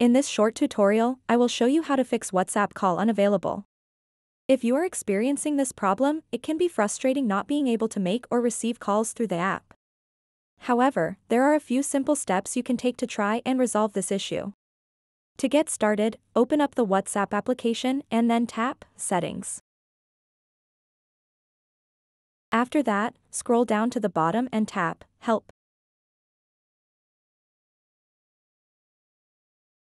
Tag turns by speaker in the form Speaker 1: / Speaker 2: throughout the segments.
Speaker 1: In this short tutorial, I will show you how to fix WhatsApp call unavailable. If you are experiencing this problem, it can be frustrating not being able to make or receive calls through the app. However, there are a few simple steps you can take to try and resolve this issue. To get started, open up the WhatsApp application and then tap Settings. After that, scroll down to the bottom and tap Help.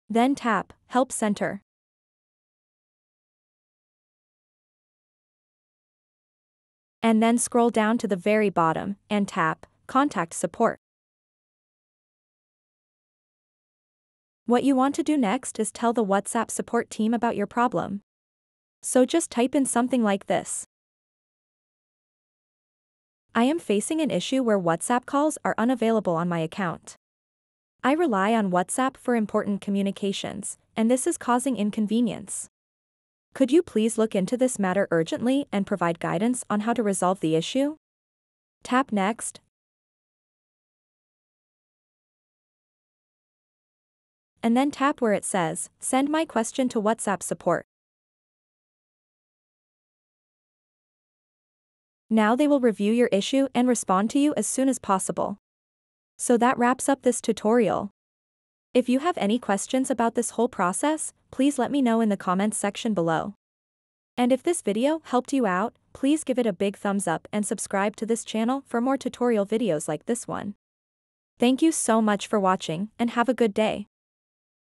Speaker 1: Then tap Help Center. And then scroll down to the very bottom and tap Contact Support. What you want to do next is tell the WhatsApp support team about your problem. So just type in something like this. I am facing an issue where WhatsApp calls are unavailable on my account. I rely on WhatsApp for important communications, and this is causing inconvenience. Could you please look into this matter urgently and provide guidance on how to resolve the issue? Tap Next. And then tap where it says, Send my question to WhatsApp support. Now they will review your issue and respond to you as soon as possible. So that wraps up this tutorial. If you have any questions about this whole process, please let me know in the comments section below. And if this video helped you out, please give it a big thumbs up and subscribe to this channel for more tutorial videos like this one. Thank you so much for watching and have a good day.